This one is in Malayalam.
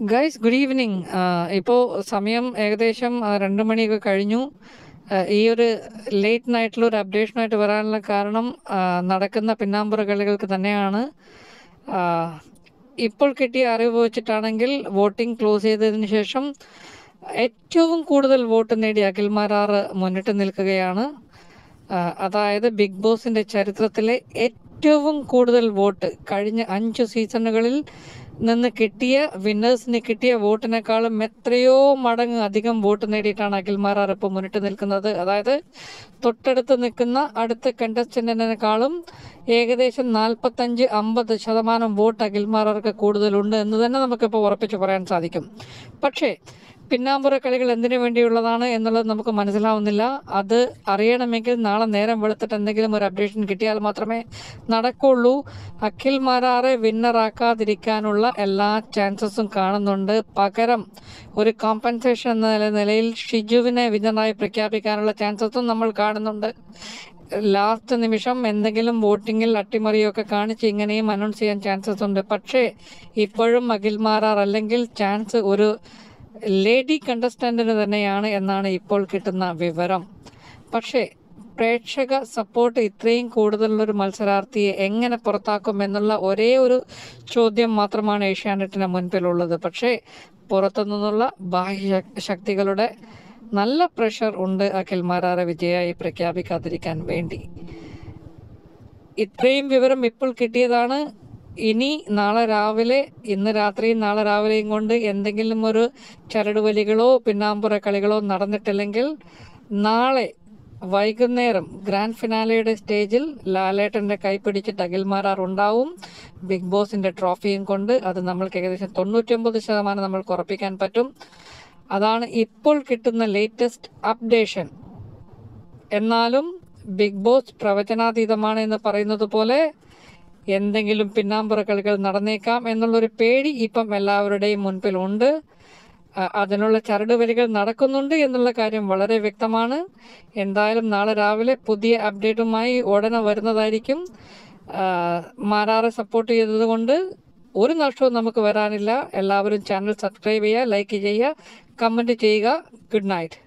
ഗൈസ് ഗുഡ് ഈവനിങ് ഇപ്പോൾ സമയം ഏകദേശം രണ്ട് മണിയൊക്കെ കഴിഞ്ഞു. ഈ ഒരു ലേറ്റ് നൈറ്റിൽ ഒരു അപ്ഡേഷനായിട്ട് വരാനുള്ള കാരണം നടക്കുന്ന പിന്നാമ്പുറ കളികൾക്ക് തന്നെയാണ്. ഇപ്പോൾ കിട്ടിയ അറിവ് വെച്ചിട്ടാണെങ്കിൽ വോട്ടിംഗ് ക്ലോസ് ചെയ്തതിന് ശേഷം ഏറ്റവും കൂടുതൽ വോട്ട് നേടി അഖിൽമാരാർ മുന്നിട്ട് നിൽക്കുകയാണ്. അതായത് ബിഗ് ബോസിന്റെ ചരിത്രത്തിലെ ഏറ്റവും കൂടുതൽ വോട്ട് കഴിഞ്ഞ അഞ്ച് സീസണുകളിൽ നിന്ന് കിട്ടിയ വിന്നേഴ്സിന് കിട്ടിയ വോട്ടിനേക്കാളും എത്രയോ മടങ്ങ് അധികം വോട്ട് നേടിയിട്ടാണ് അഖിൽ മാരാർ ഇപ്പോൾ മുന്നിട്ട് നിൽക്കുന്നത്. അതായത് തൊട്ടടുത്ത് നിൽക്കുന്ന അടുത്ത കണ്ടസ്റ്റന്റിനേക്കാളും ഏകദേശം നാൽപ്പത്തഞ്ച് അമ്പത് ശതമാനം വോട്ട് അഖിൽ മാരാർക്ക് കൂടുതലുണ്ട് എന്ന് തന്നെ നമുക്കിപ്പോൾ ഉറപ്പിച്ച് പറയാൻ സാധിക്കും. പക്ഷേ പിന്നാമ്പുറ കളികൾ എന്തിനു വേണ്ടിയുള്ളതാണ് എന്നുള്ളത് നമുക്ക് മനസ്സിലാവുന്നില്ല. അത് അറിയണമെങ്കിൽ നാളെ നേരം വെളുത്തിട്ട് എന്തെങ്കിലും ഒരു അപ്ഡേഷൻ കിട്ടിയാൽ മാത്രമേ നടക്കുള്ളൂ. അഖിൽ മാരാറെ വിന്നറാക്കാതിരിക്കാനുള്ള എല്ലാ ചാൻസസും കാണുന്നുണ്ട്. പകരം ഒരു കോമ്പൻസേഷൻ എന്ന നിലയിൽ ഷിജുവിനെ വിന്നറായി പ്രഖ്യാപിക്കാനുള്ള ചാൻസസും നമ്മൾ കാണുന്നുണ്ട്. ലാസ്റ്റ് നിമിഷം എന്തെങ്കിലും വോട്ടിങ്ങിൽ അട്ടിമറിയൊക്കെ കാണിച്ച് ഇങ്ങനെയും അനൗൺസ് ചെയ്യാൻ ചാൻസസ് ഉണ്ട്. പക്ഷേ ഇപ്പോഴും അഖിൽ മാരാർ അല്ലെങ്കിൽ ചാൻസ് ഒരു ലേഡി കണ്ടസ്റ്റന്റിന് തന്നെയാണ് എന്നാണ് ഇപ്പോൾ കിട്ടുന്ന വിവരം. പക്ഷേ പ്രേക്ഷക സപ്പോർട്ട് ഇത്രയും കൂടുതലുള്ളൊരു മത്സരാർത്ഥിയെ എങ്ങനെ പുറത്താക്കും എന്നുള്ള ഒരേ ഒരു ചോദ്യം മാത്രമാണ് ഏഷ്യാനെറ്റിന് മുൻപിലുള്ളത്. പക്ഷേ പുറത്തു നിന്നുള്ള ബാഹ്യ ശക്തികളുടെ നല്ല പ്രഷർ ഉണ്ട് അഖിൽ മാരാറെ വിജയായി പ്രഖ്യാപിക്കാതിരിക്കാൻ വേണ്ടി. ഇത്രയും വിവരം ഇപ്പോൾ കിട്ടിയതാണ് ഇനി നാളെ രാവിലെ ഇന്ന് രാത്രി നാളെ രാവിലെയും കൊണ്ട് എന്തെങ്കിലും ഒരു ചരടുവലികളോ പിന്നാമ്പുറ കളികളോ നടന്നിട്ടില്ലെങ്കിൽ നാളെ വൈകുന്നേരം ഗ്രാൻഡ് ഫിനാലയുടെ സ്റ്റേജിൽ ലാലേട്ടന്റെ കൈപ്പിടിച്ച് അഖിൽമാരാർ ഉണ്ടാവും ബിഗ് ബോസിന്റെ ട്രോഫിയും കൊണ്ട് അത് നമ്മൾക്ക് ഏകദേശം തൊണ്ണൂറ്റൊമ്പത് ശതമാനം നമ്മൾക്ക് ഉറപ്പിക്കാൻ പറ്റും. അതാണ് ഇപ്പോൾ കിട്ടുന്ന ലേറ്റസ്റ്റ് അപ്ഡേഷൻ എന്നാലും ബിഗ് ബോസ് പ്രവചനാതീതമാണ് എന്ന് പറയുന്നത് പോലെ എന്തെങ്കിലും പിന്നാമ്പുറ കളികൾ നടന്നേക്കാം എന്നുള്ളൊരു പേടി ഇപ്പം എല്ലാവരുടെയും മുൻപിലുണ്ട്. അതിനുള്ള ചരടുവലികൾ നടക്കുന്നുണ്ട് എന്നുള്ള കാര്യം വളരെ വ്യക്തമാണ്. എന്തായാലും നാളെ രാവിലെ പുതിയ അപ്ഡേറ്റുമായി ഉടനെ വരുന്നതായിരിക്കും. മാരാറെ സപ്പോർട്ട് ചെയ്തതുകൊണ്ട് ഒരു നഷ്ടവും നമുക്ക് വരാനില്ല. എല്ലാവരും ചാനൽ സബ്സ്ക്രൈബ് ചെയ്യുക ലൈക്ക് ചെയ്യുക കമന്റ് ചെയ്യുക. Good night.